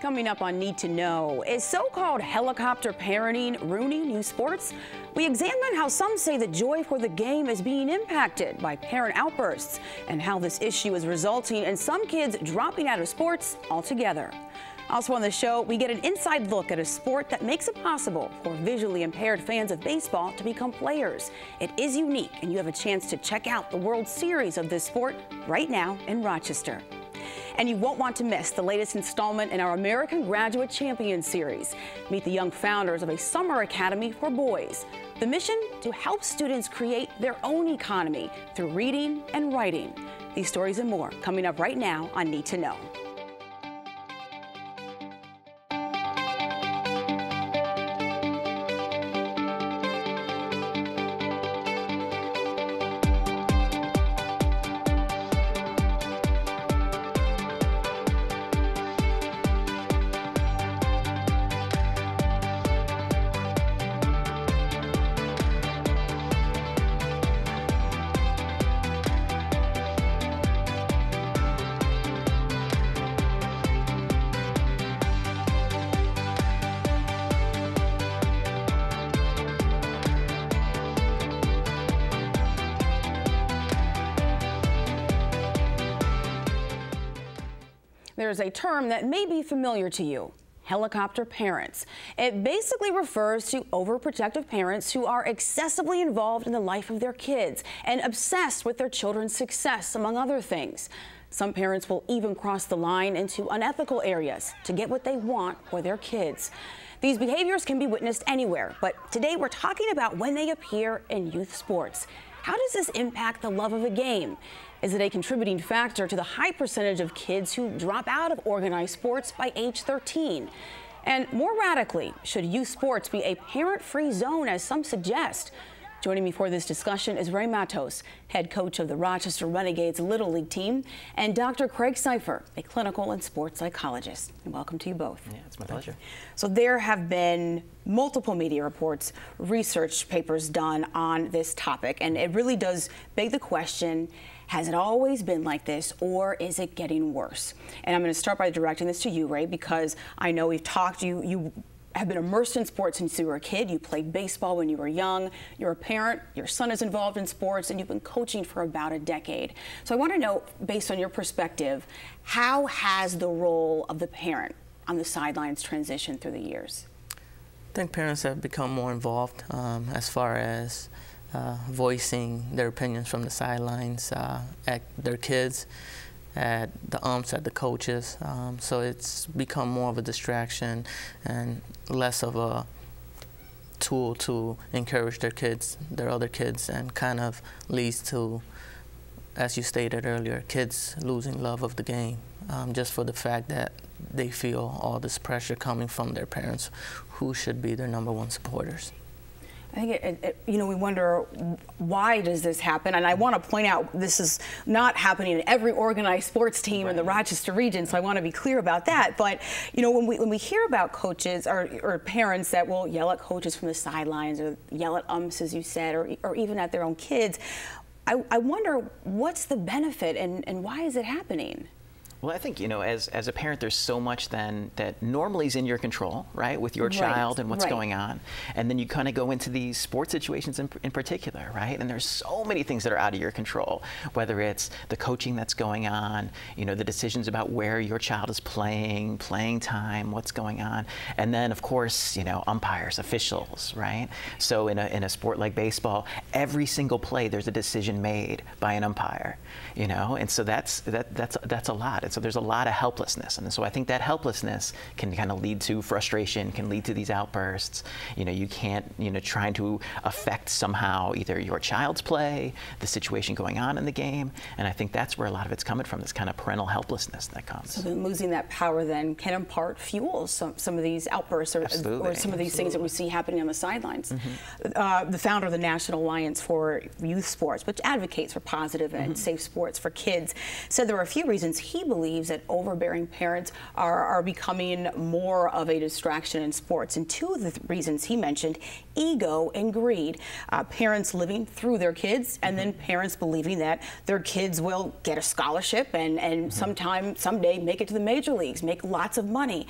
Coming up on Need to Know, is so-called helicopter parenting ruining youth sports? We examine how some say the joy for the game is being impacted by parent outbursts and how this issue is resulting in some kids dropping out of sports altogether. Also on the show, we get an inside look at a sport that makes it possible for visually impaired fans of baseball to become players. It is unique, and you have a chance to check out the World Series of this sport right now in Rochester. And you won't want to miss the latest installment in our American Graduate Champion Series. Meet the young founders of a summer academy for boys. The mission to help students create their own economy through reading and writing. These stories and more coming up right now on Need to Know. There's a term that may be familiar to you helicopter parents. It basically refers to overprotective parents who are excessively involved in the life of their kids and obsessed with their children's success, among other things. Some parents will even cross the line into unethical areas to get what they want for their kids. These behaviors can be witnessed anywhere, but today we're talking about when they appear in youth sports. How does this impact the love of the game? Is it a contributing factor to the high percentage of kids who drop out of organized sports by age 13? And more radically, should youth sports be a parent-free zone as some suggest? Joining me for this discussion is Ray Matos, head coach of the Rochester Renegades Little League team, and Dr. Craig Seifer, a clinical and sports psychologist. And welcome to you both. Yeah, it's my pleasure. So there have been multiple media reports, research papers done on this topic, and it really does beg the question, has it always been like this, or is it getting worse? And I'm going to start by directing this to you, Ray, because I know we've talked, you, you have been immersed in sports since you were a kid. You played baseball when you were young. You're a parent. Your son is involved in sports, and you've been coaching for about a decade. So I want to know, based on your perspective, how has the role of the parent on the sidelines transitioned through the years? I think parents have become more involved um, as far as uh, voicing their opinions from the sidelines uh, at their kids, at the umps, at the coaches. Um, so it's become more of a distraction and less of a tool to encourage their kids, their other kids, and kind of leads to, as you stated earlier, kids losing love of the game um, just for the fact that they feel all this pressure coming from their parents who should be their number one supporters. I think, it, it, you know, we wonder why does this happen? And I mm-hmm. want to point out this is not happening in every organized sports team right. in the Rochester region, so I want to be clear about that. Mm-hmm. But, you know, when we, when we hear about coaches or, or parents that will yell at coaches from the sidelines or yell at umps, as you said, or, or even at their own kids, I, I wonder what's the benefit and, and why is it happening? Well, I think, you know, as, as a parent, there's so much then that normally is in your control, right, with your right. child and what's right. going on. And then you kind of go into these sports situations in, in particular, right? And there's so many things that are out of your control, whether it's the coaching that's going on, you know, the decisions about where your child is playing, playing time, what's going on. And then, of course, you know, umpires, officials, right? So in a, in a sport like baseball, every single play, there's a decision made by an umpire, you know? And so that's, that, that's, that's a lot. And so there's a lot of helplessness. And so I think that helplessness can kind of lead to frustration, can lead to these outbursts. You know, you can't, you know, trying to affect somehow either your child's play, the situation going on in the game. And I think that's where a lot of it's coming from, this kind of parental helplessness that comes. So losing that power then can impart fuel some, some of these outbursts or, or some of these Absolutely. things that we see happening on the sidelines. Mm -hmm. uh, the founder of the National Alliance for Youth Sports, which advocates for positive and mm -hmm. safe sports for kids, said there are a few reasons he believes believes that overbearing parents are, are becoming more of a distraction in sports. And two of the th reasons he mentioned ego and greed. Uh, parents living through their kids, and then parents believing that their kids will get a scholarship and, and mm -hmm. sometime, someday make it to the major leagues, make lots of money.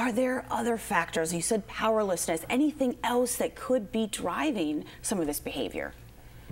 Are there other factors? You said powerlessness, anything else that could be driving some of this behavior?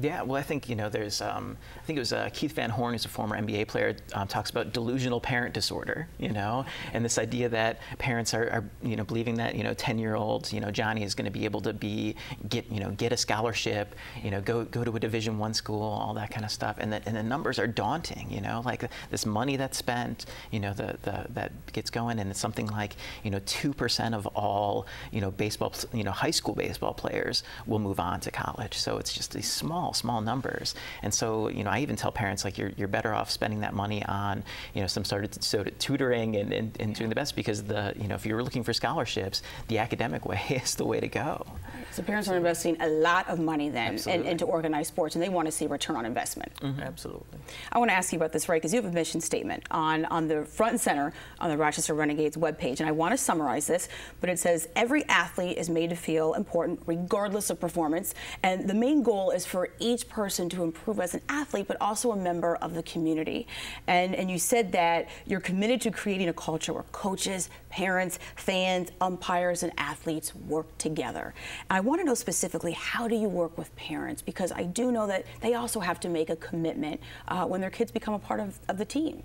Yeah, well, I think you know, there's, um, I think it was uh, Keith Van Horn, who's a former NBA player, um, talks about delusional parent disorder, you know, and this idea that parents are, are you know, believing that you know, 10-year-old, you know, Johnny is going to be able to be, get, you know, get a scholarship, you know, go go to a Division One school, all that kind of stuff, and the, and the numbers are daunting, you know, like this money that's spent, you know, the, the that gets going, and it's something like, you know, two percent of all, you know, baseball, you know, high school baseball players will move on to college, so it's just these small small, small numbers. And so, you know, I even tell parents like you're, you're better off spending that money on, you know, some sort of, sort of tutoring and, and, and doing the best because the, you know, if you're looking for scholarships, the academic way is the way to go. So parents are investing a lot of money then in, into organized sports, and they want to see return on investment. Mm -hmm. Absolutely. I want to ask you about this, right? Because you have a mission statement on, on the front and center on the Rochester Renegades webpage, and I want to summarize this, but it says every athlete is made to feel important regardless of performance, and the main goal is for each person to improve as an athlete, but also a member of the community. And, and you said that you're committed to creating a culture where coaches, parents, fans, umpires, and athletes work together. I want to know specifically how do you work with parents because I do know that they also have to make a commitment uh, when their kids become a part of, of the team.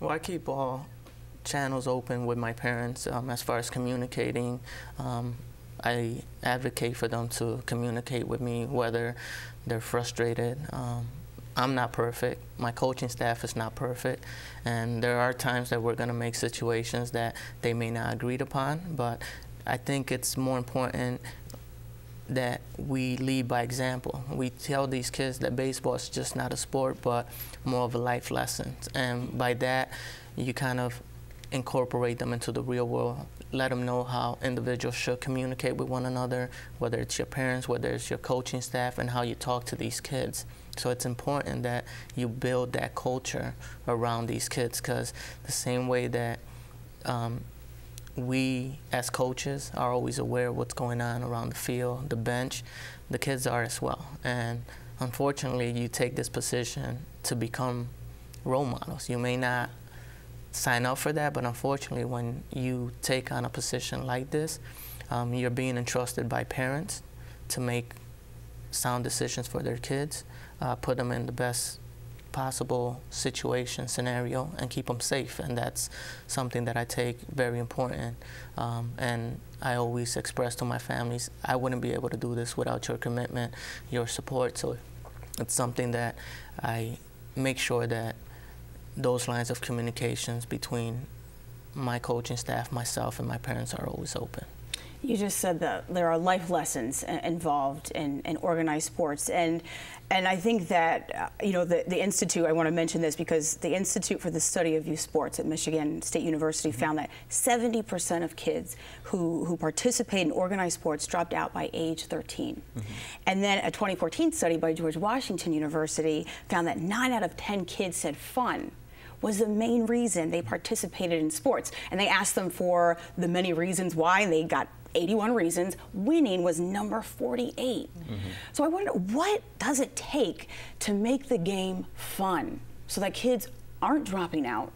Well, I keep all channels open with my parents um, as far as communicating. Um, I advocate for them to communicate with me whether they're frustrated. Um, I'm not perfect. My coaching staff is not perfect. And there are times that we're going to make situations that they may not agree upon. But I think it's more important that we lead by example. We tell these kids that baseball is just not a sport, but more of a life lesson. And by that, you kind of incorporate them into the real world, let them know how individuals should communicate with one another, whether it's your parents, whether it's your coaching staff, and how you talk to these kids. So it's important that you build that culture around these kids because the same way that um, we as coaches are always aware of what's going on around the field, the bench, the kids are as well. And unfortunately, you take this position to become role models. You may not sign up for that, but unfortunately, when you take on a position like this, um, you're being entrusted by parents to make sound decisions for their kids, uh, put them in the best possible situation, scenario, and keep them safe. And that's something that I take very important. Um, and I always express to my families, I wouldn't be able to do this without your commitment, your support. So it's something that I make sure that those lines of communications between my coaching staff, myself, and my parents are always open. You just said that there are life lessons involved in, in organized sports, and and I think that uh, you know the, the institute. I want to mention this because the Institute for the Study of Youth Sports at Michigan State University mm -hmm. found that 70 percent of kids who who participate in organized sports dropped out by age 13, mm -hmm. and then a 2014 study by George Washington University found that nine out of 10 kids said fun was the main reason they participated in sports. And they asked them for the many reasons why, and they got 81 reasons. Winning was number 48. Mm -hmm. So I wonder, what does it take to make the game fun so that kids aren't dropping out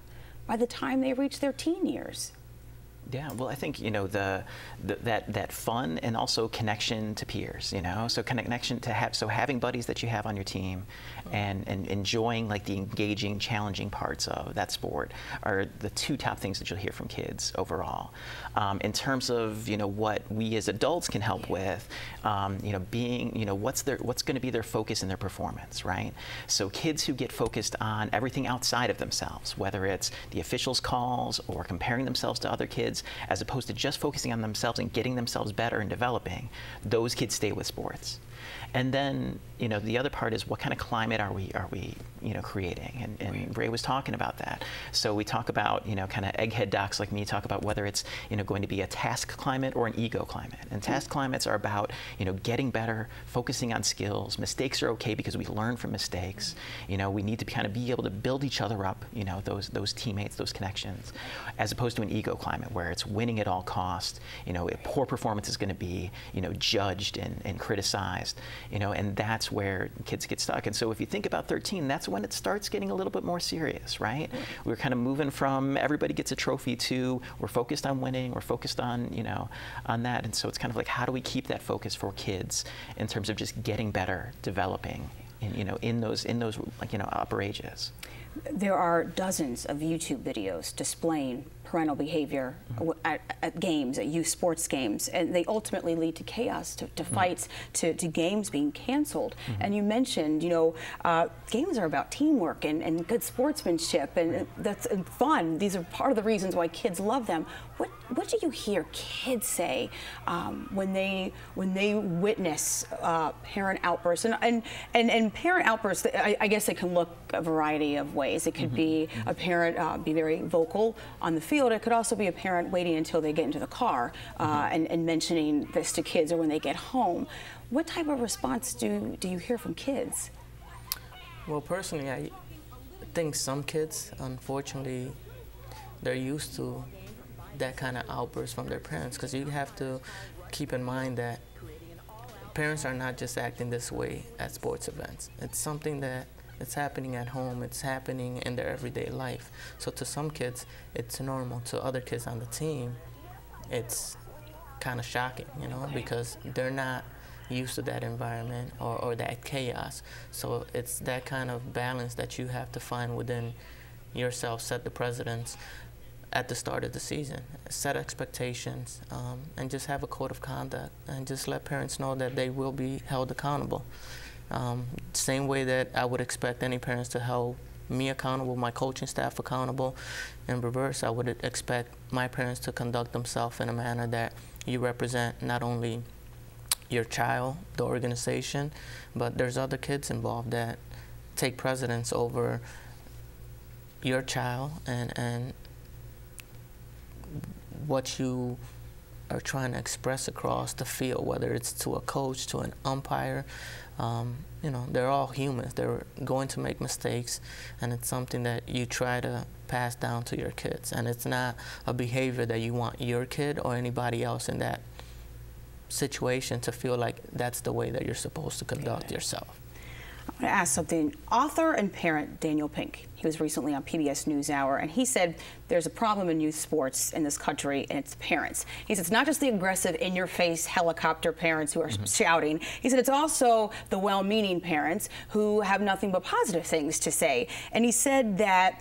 by the time they reach their teen years? Yeah, well, I think you know the, the, that that fun and also connection to peers. You know, so connection to have so having buddies that you have on your team, and and enjoying like the engaging, challenging parts of that sport are the two top things that you'll hear from kids overall. Um, in terms of you know what we as adults can help with, um, you know, being you know what's their what's going to be their focus in their performance, right? So kids who get focused on everything outside of themselves, whether it's the officials' calls or comparing themselves to other kids as opposed to just focusing on themselves and getting themselves better and developing, those kids stay with sports. And then, you know, the other part is what kind of climate are we are we, you know, creating? And, and Ray was talking about that. So we talk about, you know, kind of egghead docs like me talk about whether it's, you know, going to be a task climate or an ego climate. And task mm-hmm. climates are about, you know, getting better, focusing on skills. Mistakes are okay because we learn from mistakes. You know, we need to kind of be able to build each other up, you know, those those teammates, those connections, as opposed to an ego climate where it's winning at all costs. You know, poor performance is going to be, you know, judged and, and criticized you know, and that's where kids get stuck. And so if you think about 13, that's when it starts getting a little bit more serious, right? We're kind of moving from everybody gets a trophy to we're focused on winning, we're focused on, you know, on that. And so it's kind of like how do we keep that focus for kids in terms of just getting better, developing, in, you know, in those in those like you know upper ages. There are dozens of YouTube videos displaying parental behavior mm -hmm. at, at, games, at youth sports games, and they ultimately lead to chaos, to, to mm -hmm. fights, to, to, games being canceled. Mm -hmm. And you mentioned, you know, uh, games are about teamwork and, and good sportsmanship, and that's and fun. These are part of the reasons why kids love them. What what do you hear kids say um, when they when they witness uh, parent outbursts and, and and and parent outbursts? I, I, guess it can look a variety of ways. It could mm -hmm. be mm-hmm. a parent uh, be very vocal on the field. It could also be a parent waiting until they get into the car uh, mm -hmm. and, and mentioning this to kids or when they get home. What type of response do do you hear from kids? Well, personally, I think some kids, unfortunately, they're used to that kind of outburst from their parents because you have to keep in mind that parents are not just acting this way at sports events. It's something that it's happening at home, it's happening in their everyday life. So to some kids, it's normal. To other kids on the team, it's kind of shocking, you know, because they're not used to that environment or, or that chaos. So it's that kind of balance that you have to find within yourself, set the precedents at the start of the season. Set expectations um, and just have a code of conduct and just let parents know that they will be held accountable. Um, same way that I would expect any parents to hold me accountable, my coaching staff accountable. In reverse, I would expect my parents to conduct themselves in a manner that you represent not only your child, the organization, but there's other kids involved that take precedence over your child and, and what you are trying to express across the field, whether it's to a coach, to an umpire. Um, you know, they're all humans. They're going to make mistakes, and it's something that you try to pass down to your kids. And it's not a behavior that you want your kid or anybody else in that situation to feel like that's the way that you're supposed to conduct yourself. I want to ask something. Author and parent Daniel Pink, he was recently on PBS NewsHour, and he said there's a problem in youth sports in this country, and it's parents. He said it's not just the aggressive, in-your-face helicopter parents who are mm -hmm. shouting. He said it's also the well-meaning parents who have nothing but positive things to say. And he said that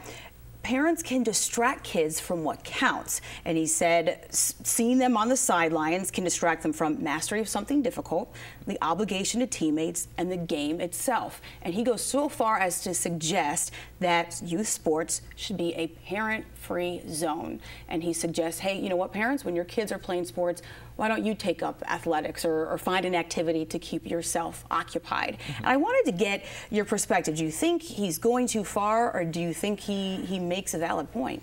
parents can distract kids from what counts. And he said seeing them on the sidelines can distract them from mastery of something difficult, the obligation to teammates, and the game itself. And he goes so far as to suggest that youth sports should be a parent-free zone. And he suggests, hey, you know what, parents, when your kids are playing sports, why don't you take up athletics or, or find an activity to keep yourself occupied? Mm -hmm. And I wanted to get your perspective. Do you think he's going too far or do you think he, he makes a valid point?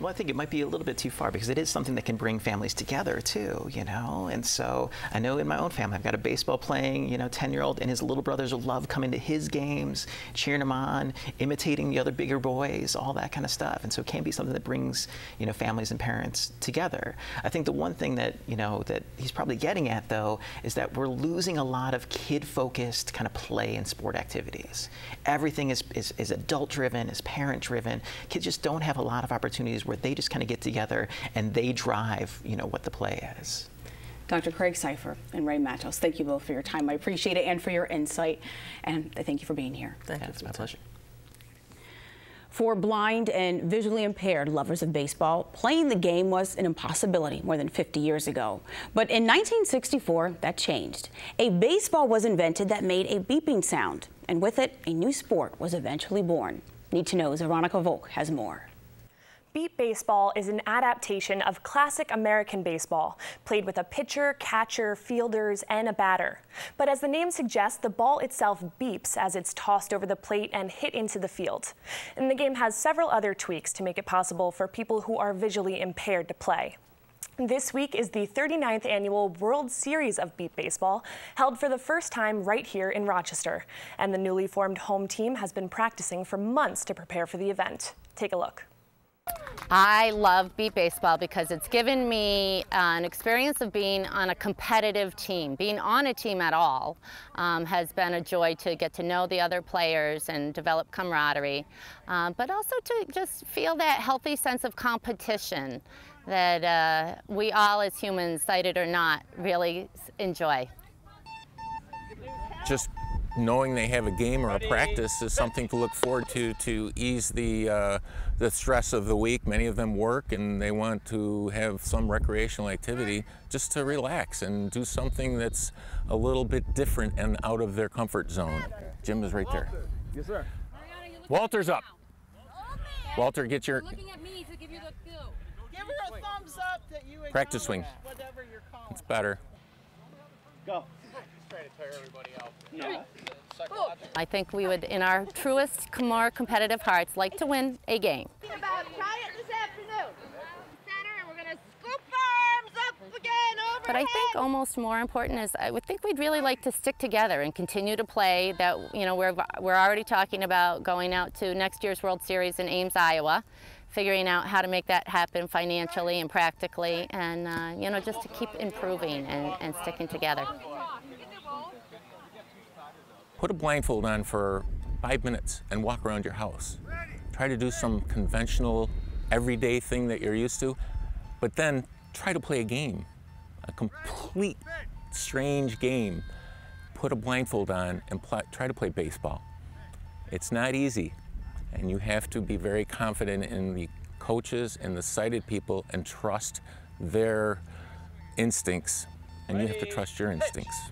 Well, I think it might be a little bit too far because it is something that can bring families together too, you know. And so I know in my own family, I've got a baseball playing, you know, 10 year old, and his little brothers will love coming to his games, cheering him on, imitating the other bigger boys, all that kind of stuff. And so it can be something that brings, you know, families and parents together. I think the one thing that, you know, that he's probably getting at though is that we're losing a lot of kid focused kind of play and sport activities. Everything is, is, is adult driven, is parent driven. Kids just don't have a lot of opportunities where they just kind of get together and they drive, you know, what the play is. Dr. Craig Seifer and Ray Matos, thank you both for your time. I appreciate it and for your insight. And I thank you for being here. Thank you. It's my pleasure. For blind and visually impaired lovers of baseball, playing the game was an impossibility more than 50 years ago. But in 1964, that changed. A baseball was invented that made a beeping sound, and with it, a new sport was eventually born. Need to know Veronica Volk has more. Beep baseball is an adaptation of classic American baseball, played with a pitcher, catcher, fielders, and a batter. But as the name suggests, the ball itself beeps as it's tossed over the plate and hit into the field. And the game has several other tweaks to make it possible for people who are visually impaired to play. This week is the 39th annual World Series of Beep Baseball, held for the first time right here in Rochester. And the newly formed home team has been practicing for months to prepare for the event. Take a look. I love beep baseball because it's given me an experience of being on a competitive team. Being on a team at all um, has been a joy to get to know the other players and develop camaraderie, um, but also to just feel that healthy sense of competition that uh, we all as humans, sighted or not, really enjoy. Just knowing they have a game or a practice is something to look forward to to ease the uh, the stress of the week. Many of them work and they want to have some recreational activity just to relax and do something that's a little bit different and out of their comfort zone. Jim is right there. Yes, sir. Walter's up. Walter, get your thumbs up that you Practice swing. Whatever you're calling. It's better. Go. I think we would, in our truest, more competitive hearts, like to win a game. But I think almost more important is I would think we'd really like to stick together and continue to play. That you know we're we're already talking about going out to next year's World Series in Ames, Iowa, figuring out how to make that happen financially and practically and uh, you know just to keep improving and, and sticking together. Put a blindfold on for five minutes and walk around your house. Try to do some conventional everyday thing that you're used to, but then try to play a game, a complete strange game. Put a blindfold on and try to play baseball. It's not easy, and you have to be very confident in the coaches and the sighted people and trust their instincts. And you have to trust your instincts.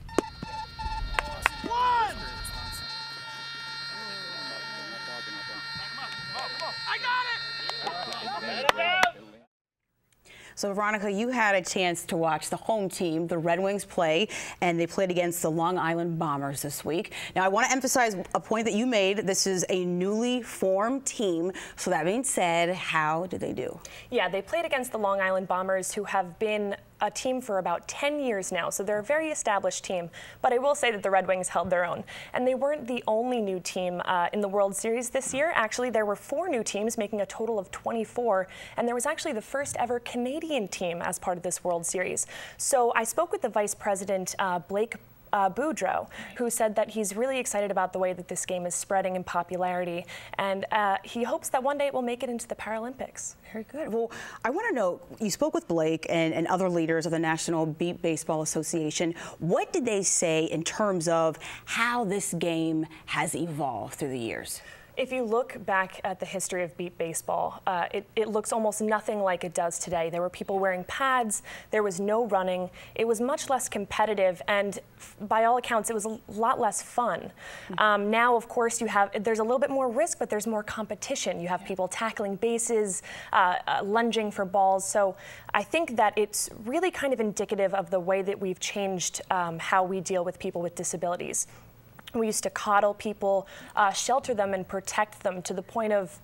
So, Veronica, you had a chance to watch the home team, the Red Wings, play, and they played against the Long Island Bombers this week. Now, I want to emphasize a point that you made. This is a newly formed team. So, that being said, how did they do? Yeah, they played against the Long Island Bombers, who have been a team for about 10 years now, so they're a very established team. But I will say that the Red Wings held their own. And they weren't the only new team uh, in the World Series this year. Actually, there were four new teams, making a total of 24. And there was actually the first ever Canadian team as part of this World Series. So I spoke with the Vice President, uh, Blake uh, Boudreau, who said that he's really excited about the way that this game is spreading in popularity, and uh, he hopes that one day it will make it into the Paralympics. Very good. Well, I want to know, you spoke with Blake and, and other leaders of the National Beep Baseball Association. What did they say in terms of how this game has evolved through the years? If you look back at the history of beep baseball, uh, it, it, looks almost nothing like it does today. There were people wearing pads, there was no running, it was much less competitive, and by all accounts, it was a lot less fun. Mm-hmm. Um, now, of course, you have there's a little bit more risk, but there's more competition. You have people tackling bases, uh, uh, lunging for balls. So I think that it's really kind of indicative of the way that we've changed um, how we deal with people with disabilities. We used to coddle people, uh, shelter them, and protect them to the point of.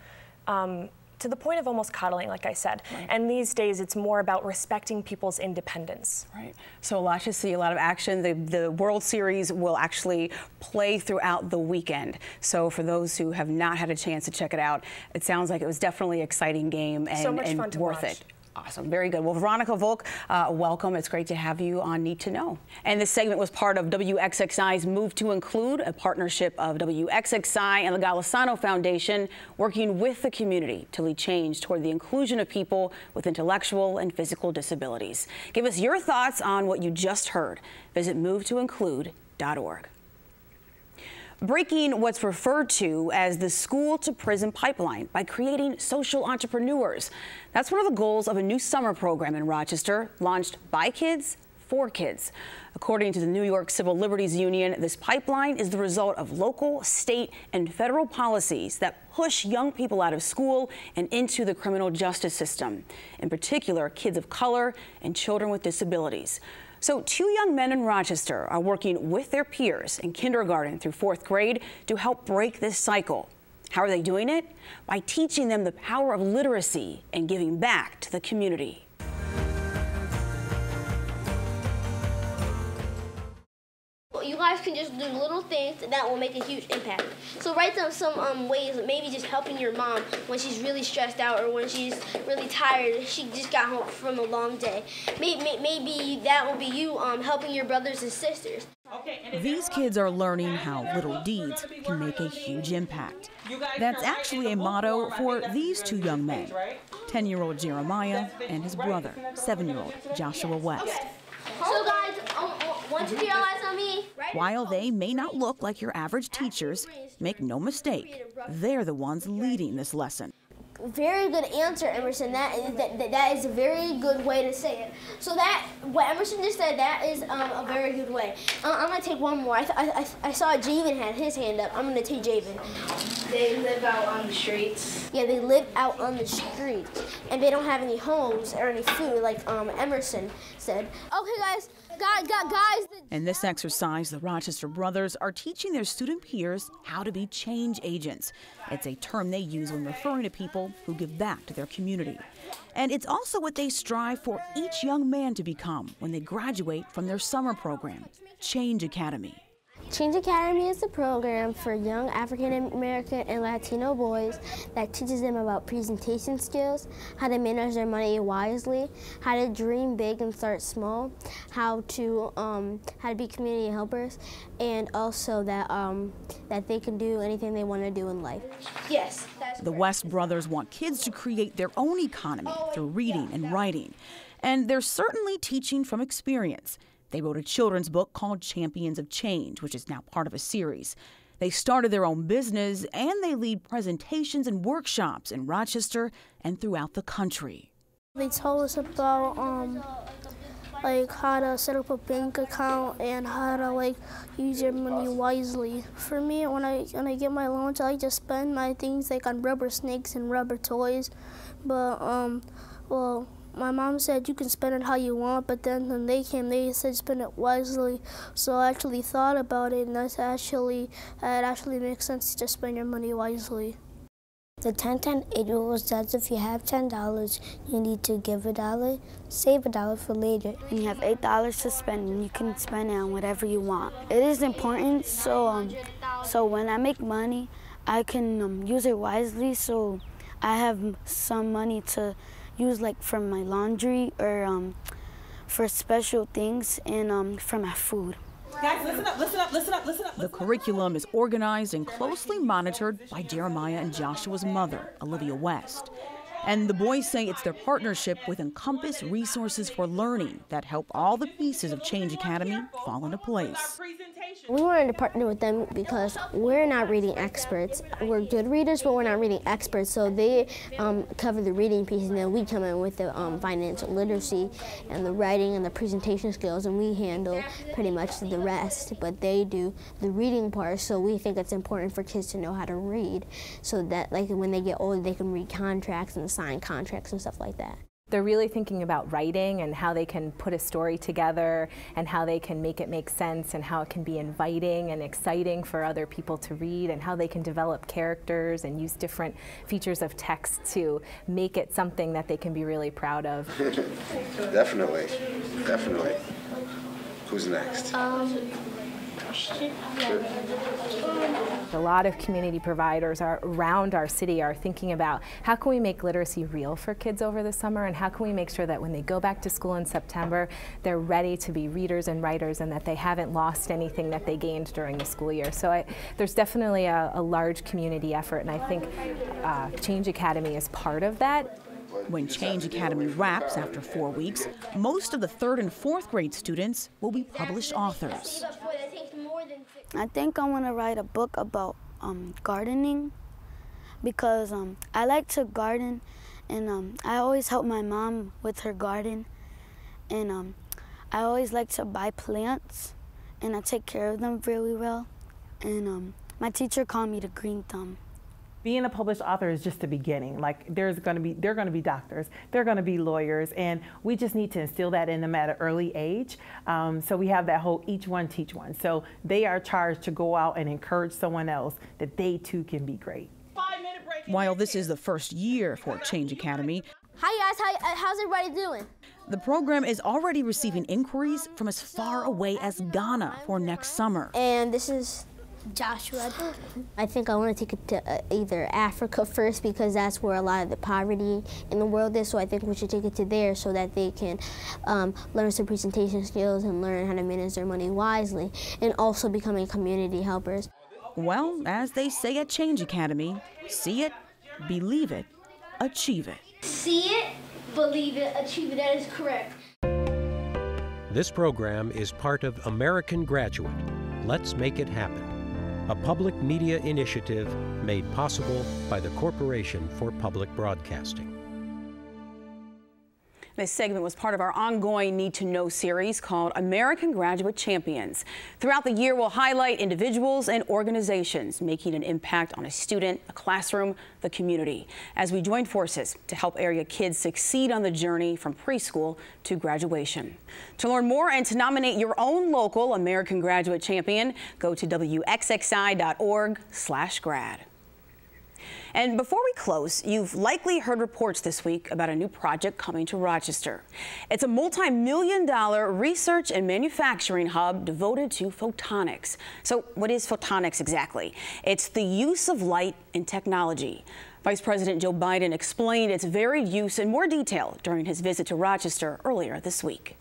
Um, to the point of almost coddling, like I said. Right. And these days, it's more about respecting people's independence. Right. So a lot to see, a lot of action. The, the World Series will actually play throughout the weekend. So for those who have not had a chance to check it out, it sounds like it was definitely an exciting game and, so and worth watch. it. Awesome. Very good. Well, Veronica Volk, uh, welcome. It's great to have you on Need to Know. And this segment was part of WXXI's Move to Include, a partnership of WXXI and the Golisano Foundation, working with the community to lead change toward the inclusion of people with intellectual and physical disabilities. Give us your thoughts on what you just heard. Visit movetoinclude.org breaking what's referred to as the school to prison pipeline by creating social entrepreneurs. That's one of the goals of a new summer program in Rochester launched by kids kids. According to the New York Civil Liberties Union, this pipeline is the result of local, state, and federal policies that push young people out of school and into the criminal justice system, in particular, kids of color and children with disabilities. So two young men in Rochester are working with their peers in kindergarten through fourth grade to help break this cycle. How are they doing it? By teaching them the power of literacy and giving back to the community. Guys can just do little things that will make a huge impact. So write down some um, ways, maybe just helping your mom when she's really stressed out or when she's really tired. She just got home from a long day. Maybe, maybe that will be you um, helping your brothers and sisters. These kids are learning how little deeds can make a huge impact. That's actually a motto for these two young men 10 year old Jeremiah and his brother, 7 year old Joshua West. So, guys, While they may not look like your average teachers, make no mistake, they're the ones leading this lesson. Very good answer, Emerson. That is, that, that is a very good way to say it. So that, what Emerson just said, that is um, a very good way. Uh, I'm going to take one more. I, I, I saw Javen had his hand up. I'm going to take Javen. They live out on the streets. Yeah, they live out on the streets. And they don't have any homes or any food, like um, Emerson said. Okay, guys, guys, guys. In this exercise, the Rochester brothers are teaching their student peers how to be change agents. It's a term they use when referring to people who give back to their community. And it's also what they strive for each young man to become when they graduate from their summer program, Change Academy. Change Academy is a program for young African American and Latino boys that teaches them about presentation skills, how to manage their money wisely, how to dream big and start small, how to um, how to be community helpers, and also that um, that they can do anything they want to do in life. Yes. the West brothers want kids to create their own economy through reading and writing, and they're certainly teaching from experience. They wrote a children's book called Champions of Change, which is now part of a series. They started their own business and they lead presentations and workshops in Rochester and throughout the country. They told us about um, like how to set up a bank account and how to like use your money wisely. For me, when I when I get my loans, I just spend my things like on rubber snakes and rubber toys. But um, well, my mom said you can spend it how you want, but then when they came, they said spend it wisely. So I actually thought about it, and that's actually it actually makes sense to just spend your money wisely. The 10 10 8 rule says if you have $10, you need to give a dollar, save a dollar for later. And you have $8 to spend, and you can spend it on whatever you want. It is important, so, um, so when I make money, I can um, use it wisely so I have some money to use like for my laundry or um, for special things and um, for my food. Guys, listen up, listen up, listen up, listen up. The curriculum is organized and closely monitored by Jeremiah and Joshua's mother, Olivia West. And the boys say it's their partnership with Encompass Resources for Learning that help all the pieces of Change Academy fall into place. We wanted to partner with them because we're not reading experts. We're good readers, but we're not reading experts. So they um, cover the reading piece, and then we come in with the um, financial literacy and the writing and the presentation skills, and we handle pretty much the rest. But they do the reading part, so we think it's important for kids to know how to read, so that like when they get older, they can read contracts and sign contracts and stuff like that. They're really thinking about writing and how they can put a story together and how they can make it make sense and how it can be inviting and exciting for other people to read and how they can develop characters and use different features of text to make it something that they can be really proud of. definitely, definitely. Who's next? Um, a lot of community providers are around our city are thinking about how can we make literacy real for kids over the summer and how can we make sure that when they go back to school in September, they're ready to be readers and writers and that they haven't lost anything that they gained during the school year. So I, there's definitely a, a, large community effort and I think uh, Change Academy is part of that. When Change Academy wraps after four weeks, most of the third and fourth grade students will be published authors. I think I want to write a book about um, gardening because um, I like to garden and um, I always help my mom with her garden and um, I always like to buy plants and I take care of them really well. And um, my teacher called me the green thumb being a published author is just the beginning. Like there's going to be, they're going to be doctors, they're going to be lawyers, and we just need to instill that in them at an early age. Um, so we have that whole each one teach one. So they are charged to go out and encourage someone else that they too can be great. While this is the first year for Change Academy, hi guys, how, uh, how's everybody doing? The program is already receiving inquiries from as far away as Ghana for next summer. And this is Joshua. I think I want to take it to uh, either Africa first because that's where a lot of the poverty in the world is. So I think we should take it to there so that they can um, learn some presentation skills and learn how to manage their money wisely and also becoming community helpers. Well, as they say at Change Academy, see it, believe it, achieve it. See it, believe it, achieve it. That is correct. This program is part of American Graduate. Let's make it happen a public media initiative made possible by the Corporation for Public Broadcasting. This segment was part of our ongoing Need to Know series called American Graduate Champions. Throughout the year, we'll highlight individuals and organizations making an impact on a student, a classroom, the community, as we join forces to help area kids succeed on the journey from preschool to graduation. To learn more and to nominate your own local American Graduate Champion, go to wxxi.org slash grad. And before we close, you've likely heard reports this week about a new project coming to Rochester. It's a multi-million dollar research and manufacturing hub devoted to photonics. So what is photonics exactly? It's the use of light in technology. Vice President Joe Biden explained its varied use in more detail during his visit to Rochester earlier this week.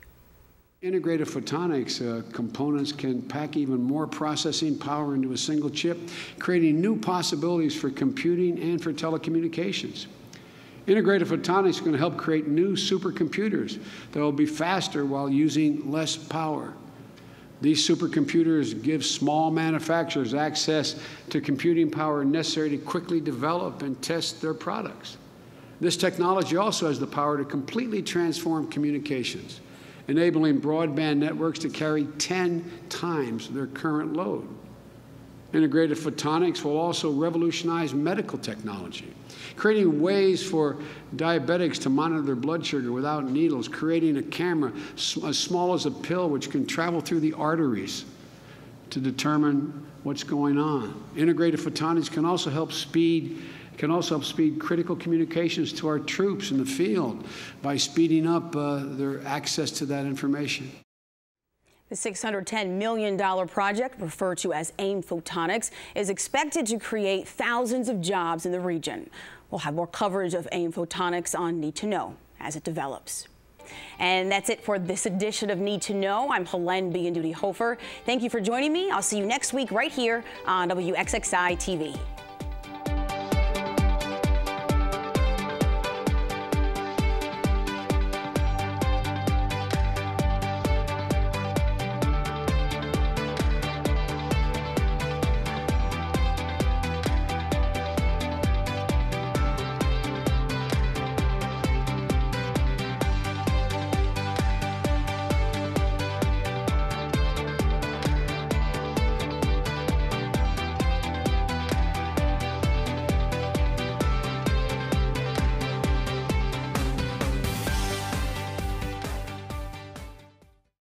Integrated photonics uh, components can pack even more processing power into a single chip, creating new possibilities for computing and for telecommunications. Integrated photonics is going to help create new supercomputers that will be faster while using less power. These supercomputers give small manufacturers access to computing power necessary to quickly develop and test their products. This technology also has the power to completely transform communications enabling broadband networks to carry 10 times their current load. Integrated photonics will also revolutionize medical technology, creating ways for diabetics to monitor their blood sugar without needles, creating a camera as small as a pill which can travel through the arteries to determine what's going on. Integrated photonics can also help speed can also help speed critical communications to our troops in the field by speeding up uh, their access to that information. The $610 million project, referred to as AIM Photonics, is expected to create thousands of jobs in the region. We'll have more coverage of AIM Photonics on Need to Know as it develops. And that's it for this edition of Need to Know. I'm Helene Biandudi Hofer. Thank you for joining me. I'll see you next week right here on WXXI TV.